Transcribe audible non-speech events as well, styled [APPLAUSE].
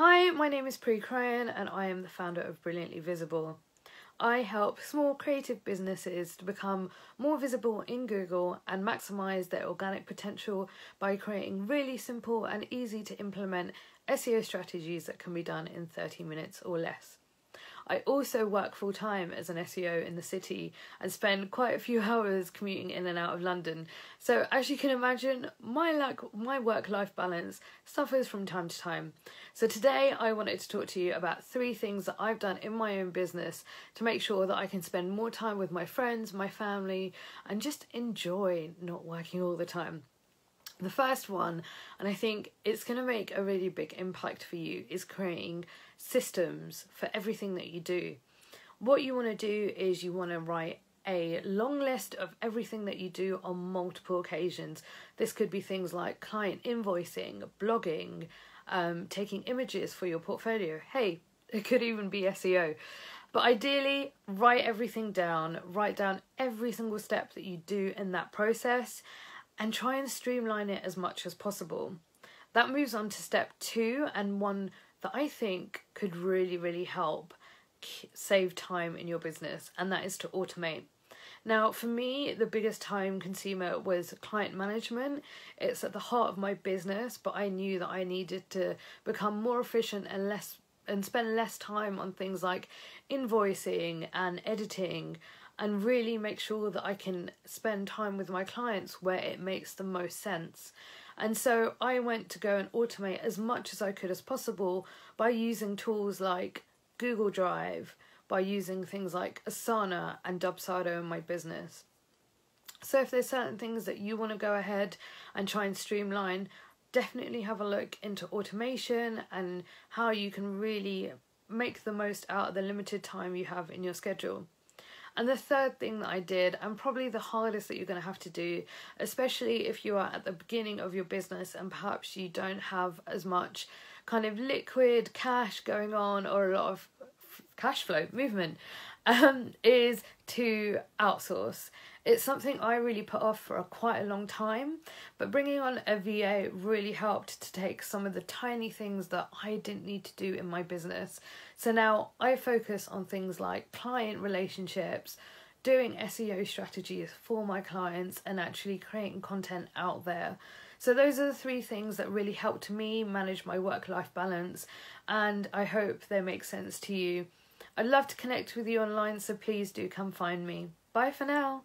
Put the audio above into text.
Hi, my name is Pri Kruijen and I am the founder of Brilliantly Visible. I help small creative businesses to become more visible in Google and maximize their organic potential by creating really simple and easy to implement SEO strategies that can be done in 30 minutes or less. I also work full time as an SEO in the city and spend quite a few [LAUGHS] hours commuting in and out of London. So as you can imagine, my like my work life balance suffers from time to time. So today I wanted to talk to you about three things that I've done in my own business to make sure that I can spend more time with my friends, my family, and just enjoy not working all the time. The first one, and I think it's going to make a really big impact for you, is creating systems for everything that you do. What you want to do is you want to write a long list of everything that you do on multiple occasions. This could be things like client invoicing, blogging, um, taking images for your portfolio. Hey, [LAUGHS] it could even be SEO. But ideally, write everything down, write down every single step that you do in that process, and try and streamline it as much as possible. That moves on to step two, and one that I think could really, really help save time in your business, and that is to automate. Now, for me, the biggest time consumer was client management. It's at the heart of my business, but I knew that I needed to become more efficient and less and spend less time on things like invoicing and editing and really make sure that I can spend time with my clients where it makes the most sense. And so I went to go and automate as much as I could as possible by using tools like Google Drive, by using things like Asana and Dubsado in my business. So if there's certain things that you want to go ahead and try and streamline, definitely have a look into automation and how you can really make the most out of the limited time you have in your schedule. And the third thing that I did, and probably the hardest that you're going to have to do, especially if you are at the beginning of your business and perhaps you don't have as much kind of liquid cash going on or a lot of cash flow movement, um, is to outsource. It's something I really put off for a, quite a long time, but bringing on a VA really helped to take some of the tiny things that I didn't need to do in my business. So now I focus on things like client relationships, doing SEO strategies for my clients, and actually creating content out there. So, those are the three things that really helped me manage my work life balance, and I hope they make sense to you. I'd love to connect with you online, so please do come find me. Bye for now.